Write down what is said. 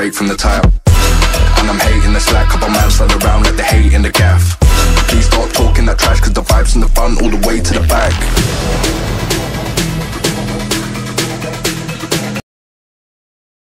straight from the tap. all the way to the back.